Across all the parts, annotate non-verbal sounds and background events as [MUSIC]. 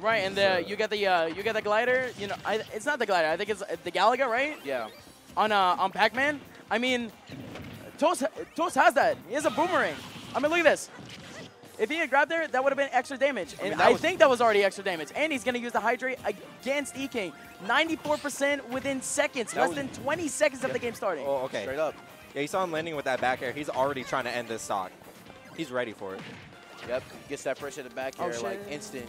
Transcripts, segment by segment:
Right, and the you get the uh, you get the glider. You know, I, it's not the glider. I think it's uh, the Galaga, right? Yeah. On uh, on Pac-Man. I mean, Toast Toast has that. He has a boomerang. I mean, look at this. If he had grabbed there, that would have been extra damage. And mean, I, think that was already extra damage. And he's going to use the Hydrant against EK. 94% within seconds, That less than 20 seconds of the game starting. Oh, okay. Straight up. Yeah, you saw him landing with that back air. He's already trying to end this stock. He's ready for it. Yep. Gets that first hit the back Oh, air shit. like instant.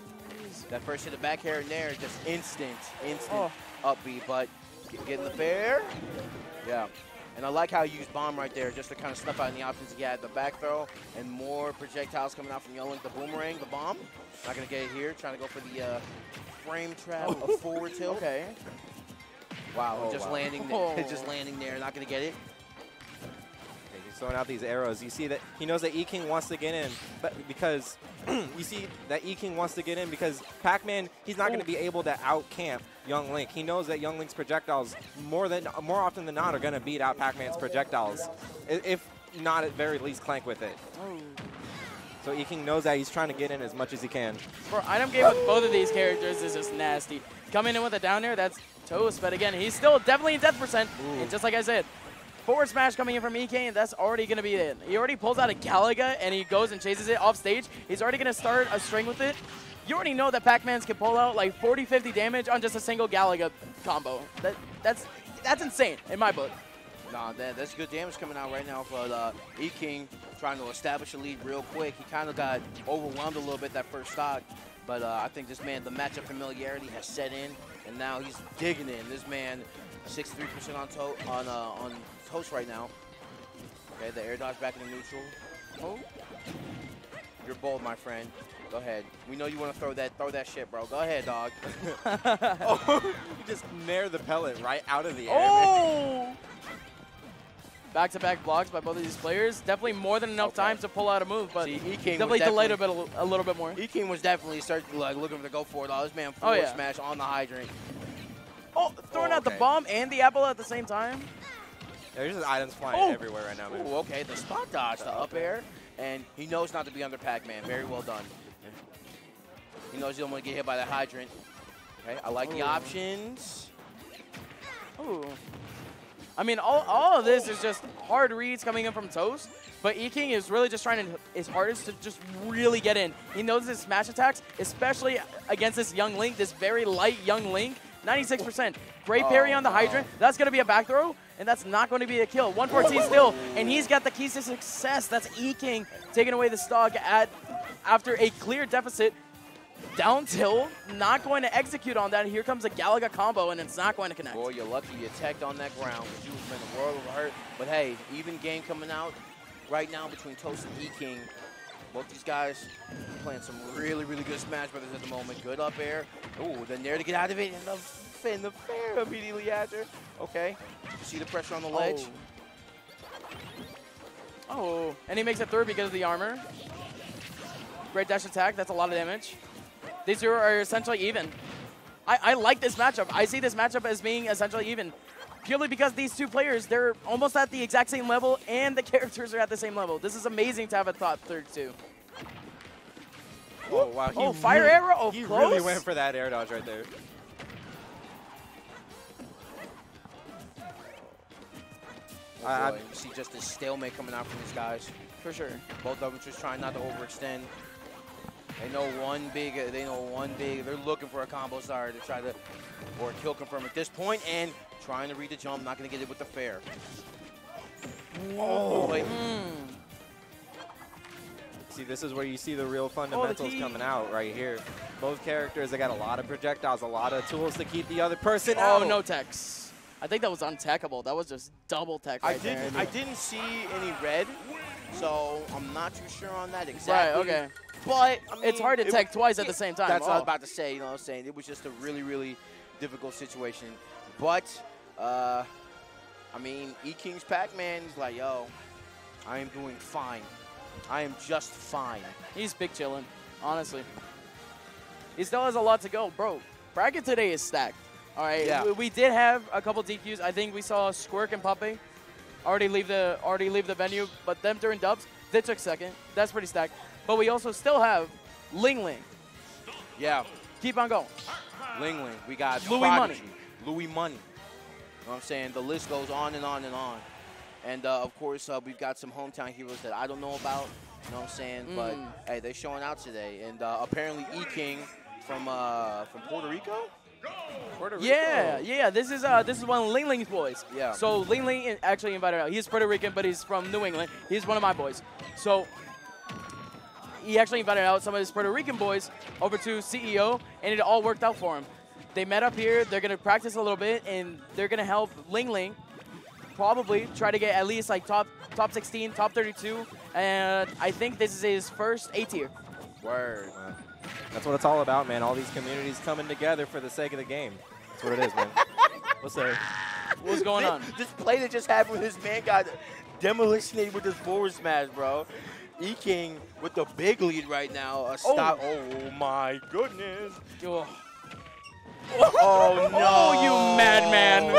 That first hit of back air and there, just instant, instant Oh. upbeat. But getting the fair. Yeah. And I like how you used bomb right there just to kind of snuff out any options he had. The back throw and more projectiles coming out from Young The boomerang, the bomb. Not going to get it here. Trying to go for the uh, frame trap of forward tilt. [LAUGHS] Okay. Wow. Oh, just wow. landing Oh. just landing there. Not going to get it. Throwing out these arrows. You see that he knows that E King wants to get in, but because [CLEARS THROAT] you see that E King wants to get in because Pac-Man he's not going to be able to out camp Young Link. He knows that Young Link's projectiles more than more often than not are going to beat out Pac-Man's projectiles, if not at very least clank with it. So E King knows that he's trying to get in as much as he can. For item game with both of these characters is just nasty. Coming in with a down air, that's toast. But again, he's still definitely in death percent. And just like I said, forward smash coming in from EK, and that's already going to be it. He already pulls out a Galaga, and he goes and chases it off stage. He's already going to start a string with it. You already know that Pac-Mans can pull out like 40, 50 damage on just a single Galaga combo. That, that's, that's insane in my book. Nah, that, that's good damage coming out right now for uh, E-King trying to establish a lead real quick. He kind of got overwhelmed a little bit that first stock, but uh, I think this man, the matchup familiarity has set in, and now he's digging in. This man, 63% on to on uh, on toast right now. Okay, the air dodge back in the neutral. Oh, you're bold, my friend. Go ahead. We know you want to throw that throw that shit, bro. Go ahead, dog. [LAUGHS] oh, he just nared the pellet right out of the air. Oh! Back-to-back blocks by both of these players. Definitely more than enough Okay. time to pull out a move, but See, definitely was delayed a definitely- bit, a little bit more. E-King was definitely starting like looking to go for it. Oh, this man Oh, forward yeah. smash on the hydrant. Oh, throwing Oh, out the bomb and the apple at the same time. There's just items flying Oh. everywhere right now, man. Ooh, okay, the spot dodge, the up air, and he knows not to be under Pac-Man. Very well done. He knows you don't want to get hit by the hydrant. Okay, I like the options. Ooh. I mean, all, all of this is just hard reads coming in from Toast, but E-King is really just trying to, his hardest to just really get in. He knows his smash attacks, especially against this young Link, this very light young Link, 96%. Great parry Oh, on the no. hydrant. That's going to be a back throw, and that's not going to be a kill. 114 still, and he's got the keys to success. That's E-King taking away the stock at after a clear deficit. Down tilt, not going to execute on that. Here comes a Galaga combo, and it's not going to connect. Boy, you're lucky you teched on that ground because you was in a world of hurt. But hey, even game coming out right now between Toast and E-King. Both these guys playing some really, really good Smash Brothers at the moment. Good up air. Ooh, then there to get out of it, and the, and the fair immediately after. Okay, you see the pressure on the oh. ledge? Oh, and he makes it through because of the armor. Great dash attack. That's a lot of damage. These two are essentially even. I, I like this matchup. I see this matchup as being essentially even. Purely because these two players, they're almost at the exact same level, and the [LAUGHS] characters are at the same level. This is amazing to have a top third two. Oh, wow. He Oh, fire really- arrow? Oh, He close? really went for that air dodge right there. Oh, I- I- see just a stalemate coming out from these guys. For sure. Both of them just trying not to overextend. They know one big, they know one big, they're looking for a combo star to try to, or a kill confirm at this point, and trying to read the jump, not going to get it with the fair. Oh, wait. Mm. See, this is where you see the real fundamentals key. coming out right here. Both characters, they got a lot of projectiles, a lot of tools to keep the other person Oh, out. no techs. I think that was untechable. That was just double tech I right there. didn't, I didn't see any red, so I'm not too sure on that exactly. Right, okay. But I It's hard to it- tech twice at the same time. That's what I was Oh. about to say. You know what I'm saying? It was just a really, really difficult situation. But, uh, I mean, E King's Pac Man is like, yo, I am doing fine. I am just fine. He's big chillin', honestly. He still has a lot to go, bro. Bracket today is stacked. All right, Yeah. we, we did have a couple DQs. I think we saw Squirk and Puppy already leave the already leave the venue, but them during dubs they took second. That's pretty stacked. But we also still have Ling Ling. Yeah. keep on going. Ling Ling. We got Louis Prodigy, Louis Money. You know what I'm saying? The list goes on and on and on. And uh, of course, uh, we've got some hometown heroes that I don't know about. You know what I'm saying? But Mm. hey, they're showing out today. And uh, apparently, E King from uh, from Puerto Rico. Puerto Rico. Yeah, yeah. This is uh, this is one of Ling Ling's boys. Yeah. So Ling Ling actually invited out. He's Puerto Rican, but he's from New England. He's one of my boys. So he actually invited out some of his Puerto Rican boys over to CEO, and it all worked out for him. They met up here. They're gonna practice a little bit, and they're gonna help Ling Ling probably try to get at least like top top 16, top 32, and I think this is his first A tier. Word. That's what it's all about, man. All these communities coming together for the sake of the game. That's what it is, man. [LAUGHS] What's up? What's going on? This play that just happened, with this man got demolitionated with this forward smash, bro. E King with the big lead right now. A oh. stop. Oh, my goodness. Yo, Oh, [LAUGHS] oh no! Oh, you madman.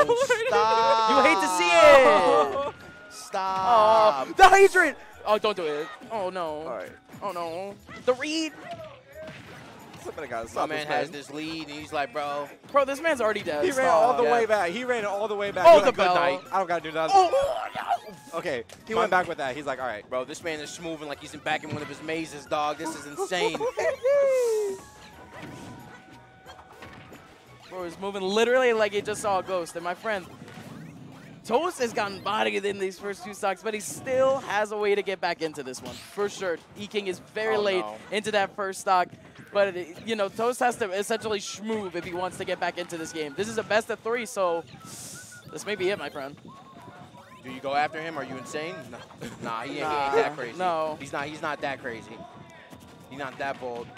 Stop! You hate to see it. Stop! Oh, the hydrant! Oh, don't do it. Oh no. All right. Oh no. The read. Somebody got to My man this has this lead, and he's like, bro. Bro, this man's already dead. He ran all the Yeah. way back. He ran all the way back. Oh, He the went, "Good bell. night." I don't gotta do that. Oh, Okay, he My- went back with that. He's like, all right. Bro, this man is moving like he's in back in one of his mazes, dog. This is insane. [LAUGHS] Bro, he's moving literally like he just saw a ghost. And my friend, Toast has gotten bodied in these first two stocks, but he still has a way to get back into this one, for sure. E King is very Oh, late no. into that first stock. But, it- you know, Toast has to essentially schmoove if he wants to get back into this game. This is a best of three, so this may be it, my friend. Do you go after him? Are you insane? No. [LAUGHS] Nah, he, ain't- he ain't that crazy. no. He's not. He's not that crazy. He's not that bold.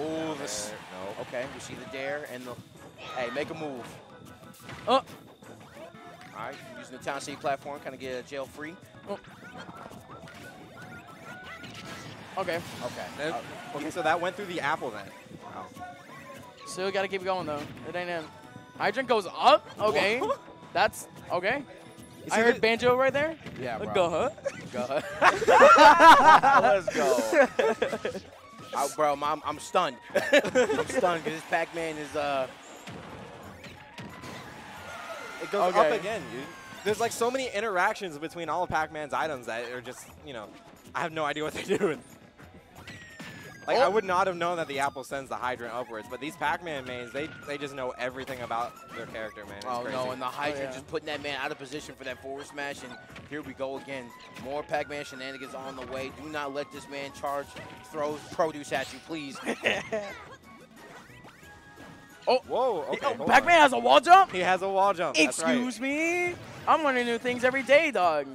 Oh, this. No. Okay, we see the dare and the. Hey, make a move. Oh, All right, using the Town City platform, kind of get a jail free. okay. Okay. And- okay, so that went through the apple then. Wow. Still got to keep going, though. It ain't in. Hydrant goes up. Okay. [LAUGHS] That's okay. You I heard banjo right there. Yeah, bro. Go, huh? Go [LAUGHS] Let's go. I, bro, I'm, I'm stunned. I'm stunned because this Pac-Man is uh. It goes up again, dude. There's like so many interactions between all of Pac-Man's items that are just, you know, I have no idea what they're [LAUGHS] doing. Like, I Oh. would not have known that the apple sends the hydrant upwards, but these Pac-Man mains, they, they just know everything about their character, man. It's Oh crazy. no, and the Hydra oh, yeah. just putting that man out of position for that forward smash, and here we go again. More Pac-Man shenanigans on the way. Do not let this man charge, throw produce at you, please. [LAUGHS] Oh. Whoa, okay. Oh, hold Pac-Man has a wall jump. He has a wall jump. that's right. Excuse me. I'm learning new things every day, dog.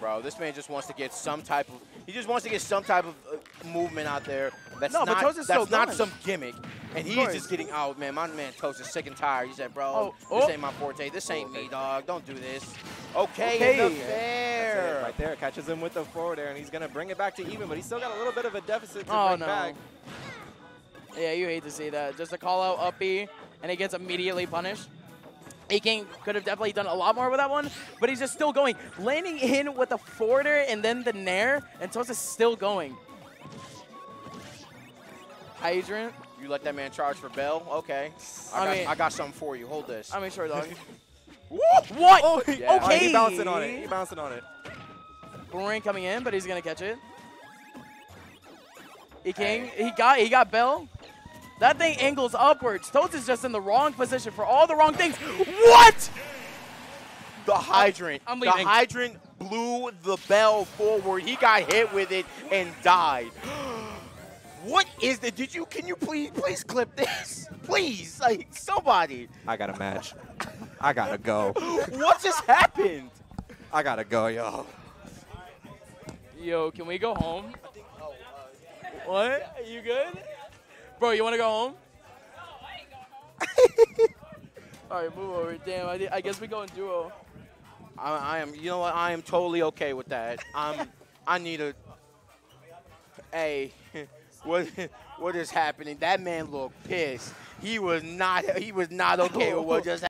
Bro, this man just wants to get some type of he just wants to get some type of uh, movement out there. That's No, but not Toast is still that's not some gimmick. And he's just getting out, man. My man Toast is sick and tired. He said, bro, Oh, this oh. ain't my forte. This ain't okay. me, dog. Don't do this. Okay, Okay. the That's That's it, fair. Right there, catches him with the forward air, and he's going to bring it back to even, but he's still got a little bit of a deficit to Oh bring no. back. Yeah, you hate to see that. Just a call out up B, and he gets immediately punished. A King could have definitely done a lot more with that one, but he's just still going. Landing in with the forwarder and then the nair, and Toast is still going. Hydrant. You let that man charge for Bell? Okay. I, I got, mean- I got something for you. Hold this. I mean, sure, dog. [LAUGHS] What? Oh, he, Yeah. okay. Okay. he bouncing on it. He bouncing on it. Boomerang coming in, but he's gonna catch it. E King, he got he got Bell. That thing angles upwards. Toast is just in the wrong position for all the wrong things. What? The hydrant. I'm leaving. the hydrant blew the bell forward. He got hit with it and died. [GASPS] What is the? Did you? Can you please, please clip this, please? Like somebody. I got a match. I got to go. [LAUGHS] What just happened? I got to go, yo. Yo, can we go home? Oh, uh, what? Are you good? Bro, you want to go home? No, I ain't going home. All right, move over. Damn, I, I guess we go in duo. I, I am. You know what? I am totally okay with that. I'm. I need a. Hey, [LAUGHS] what? What is happening? That man looked pissed. He was not. He was not okay with what [LAUGHS] just